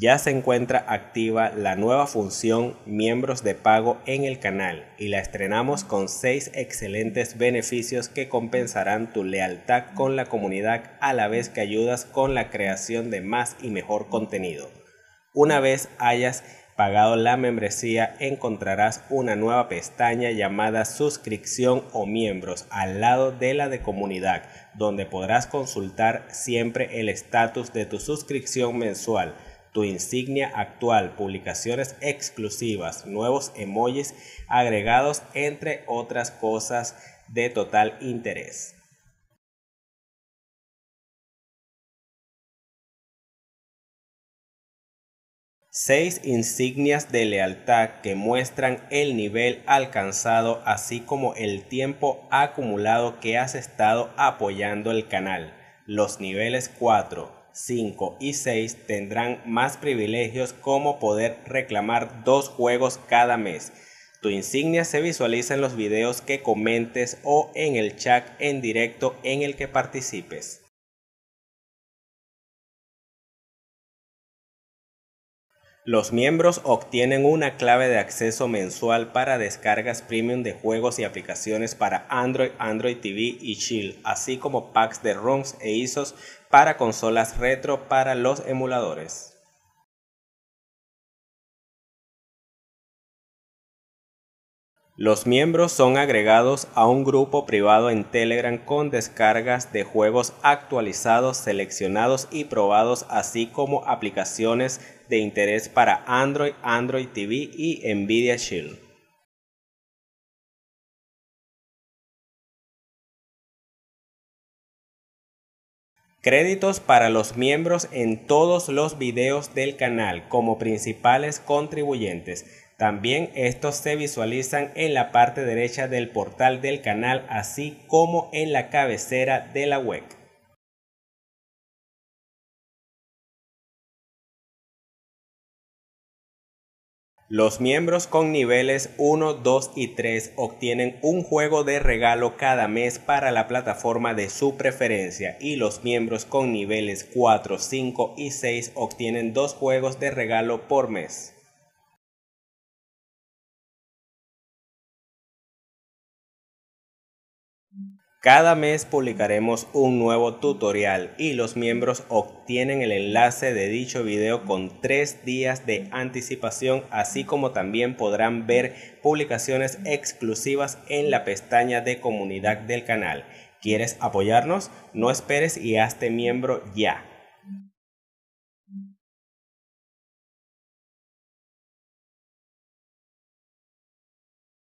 Ya se encuentra activa la nueva función miembros de pago en el canal y la estrenamos con 6 excelentes beneficios que compensarán tu lealtad con la comunidad a la vez que ayudas con la creación de más y mejor contenido. Una vez hayas pagado la membresía encontrarás una nueva pestaña llamada suscripción o miembros al lado de la de comunidad donde podrás consultar siempre el estatus de tu suscripción mensual tu insignia actual, publicaciones exclusivas, nuevos emojis agregados, entre otras cosas de total interés. Seis insignias de lealtad que muestran el nivel alcanzado así como el tiempo acumulado que has estado apoyando el canal. Los niveles 4, 5 y 6 tendrán más privilegios como poder reclamar dos juegos cada mes. Tu insignia se visualiza en los videos que comentes o en el chat en directo en el que participes. Los miembros obtienen una clave de acceso mensual para descargas premium de juegos y aplicaciones para Android, Android TV y Shield, así como packs de ROMs e ISOs para consolas retro para los emuladores. Los miembros son agregados a un grupo privado en Telegram con descargas de juegos actualizados, seleccionados y probados, así como aplicaciones de interés para Android, Android TV y Nvidia Shield. Créditos para los miembros en todos los videos del canal como principales contribuyentes. También estos se visualizan en la parte derecha del portal del canal así como en la cabecera de la web. Los miembros con niveles 1, 2 y 3 obtienen un juego de regalo cada mes para la plataforma de su preferencia y los miembros con niveles 4, 5 y 6 obtienen dos juegos de regalo por mes. Cada mes publicaremos un nuevo tutorial y los miembros obtienen el enlace de dicho video con 3 días de anticipación así como también podrán ver publicaciones exclusivas en la pestaña de comunidad del canal. ¿Quieres apoyarnos? No esperes y hazte miembro ya.